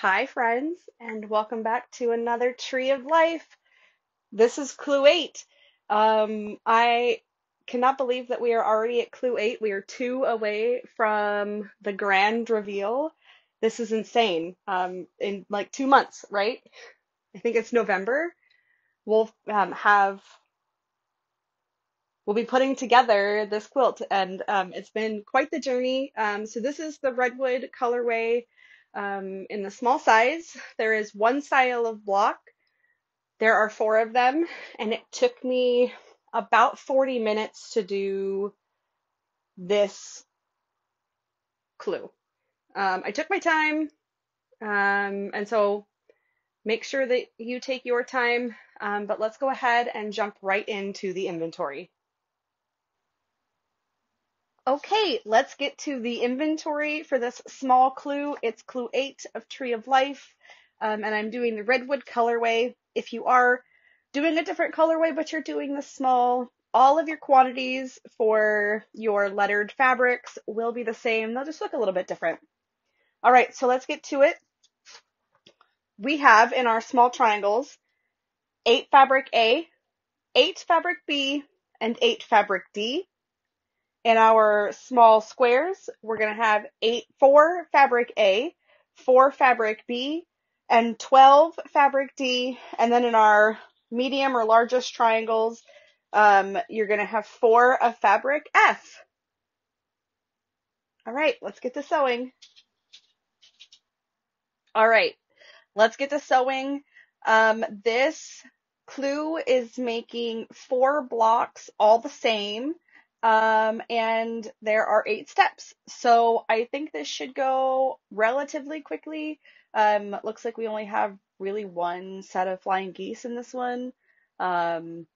Hi, friends, and welcome back to another Tree of Life. This is Clue 8. Um, I cannot believe that we are already at Clue 8. We are two away from the grand reveal. This is insane. Um, in like two months, right? I think it's November. We'll um, have we'll be putting together this quilt, and um, it's been quite the journey. Um, so this is the redwood colorway um, in the small size. There is one style of block. There are four of them, and it took me about 40 minutes to do this clue. Um, I took my time, um, and so make sure that you take your time, um, but let's go ahead and jump right into the inventory. Okay, let's get to the inventory for this small clue. It's clue eight of Tree of Life, um, and I'm doing the redwood colorway. If you are doing a different colorway, but you're doing the small, all of your quantities for your lettered fabrics will be the same. They'll just look a little bit different. All right, so let's get to it. We have in our small triangles, eight fabric A, eight fabric B, and eight fabric D. In our small squares, we're going to have eight, four fabric A, four fabric B, and 12 fabric D. And then in our medium or largest triangles, um, you're going to have four of fabric F. All right, let's get to sewing. All right, let's get to sewing. Um, this clue is making four blocks all the same. Um, and there are eight steps. So I think this should go relatively quickly. Um, looks like we only have really one set of flying geese in this one. Um,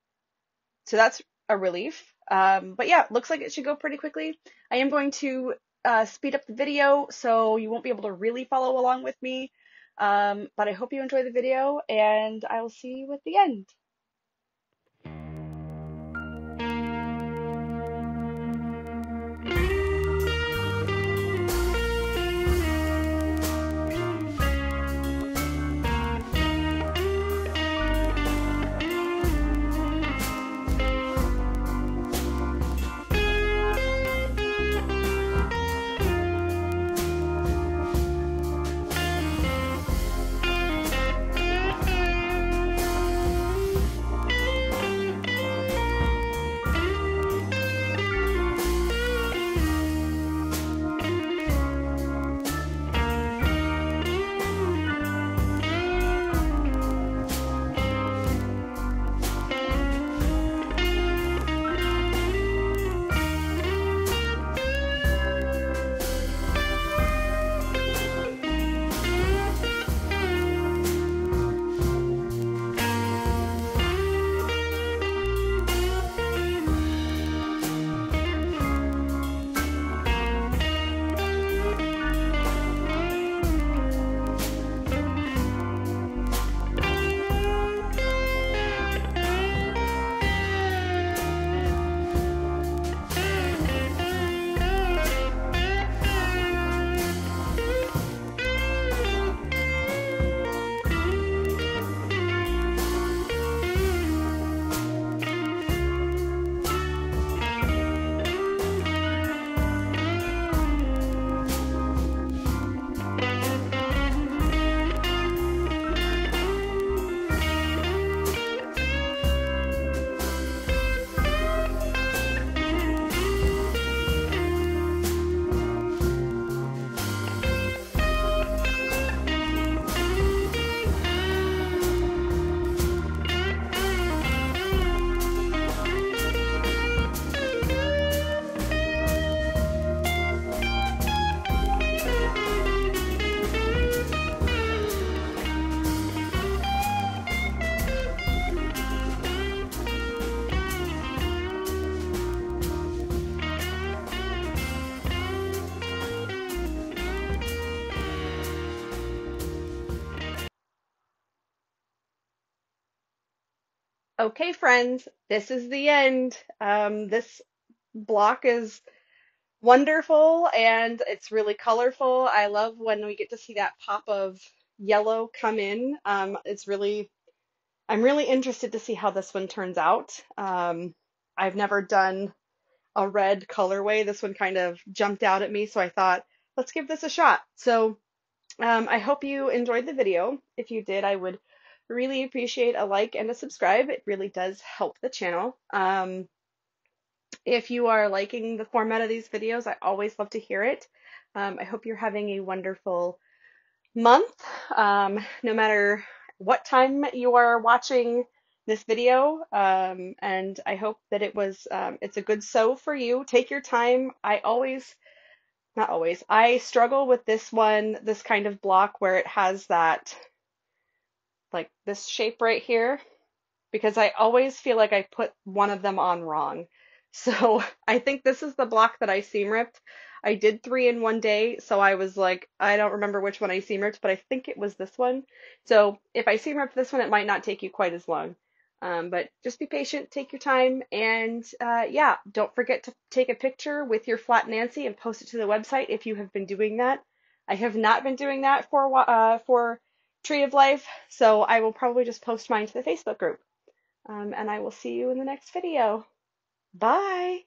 so that's a relief. Um, but yeah, looks like it should go pretty quickly. I am going to uh, speed up the video so you won't be able to really follow along with me. Um, but I hope you enjoy the video and I will see you at the end. Okay, friends, this is the end. Um, this block is wonderful and it's really colorful. I love when we get to see that pop of yellow come in. Um, it's really, I'm really interested to see how this one turns out. Um, I've never done a red colorway. This one kind of jumped out at me, so I thought, let's give this a shot. So um, I hope you enjoyed the video. If you did, I would really appreciate a like and a subscribe. It really does help the channel. Um, if you are liking the format of these videos, I always love to hear it. Um, I hope you're having a wonderful month. Um, no matter what time you are watching this video, um, and I hope that it was, um, it's a good sew for you. Take your time. I always, not always, I struggle with this one, this kind of block where it has that, like this shape right here, because I always feel like I put one of them on wrong. So I think this is the block that I seam ripped. I did three in one day, so I was like, I don't remember which one I seam ripped, but I think it was this one. So if I seam ripped this one, it might not take you quite as long. Um, but just be patient, take your time, and uh, yeah, don't forget to take a picture with your flat Nancy and post it to the website if you have been doing that. I have not been doing that for uh, for Tree of Life, so I will probably just post mine to the Facebook group. Um, and I will see you in the next video. Bye!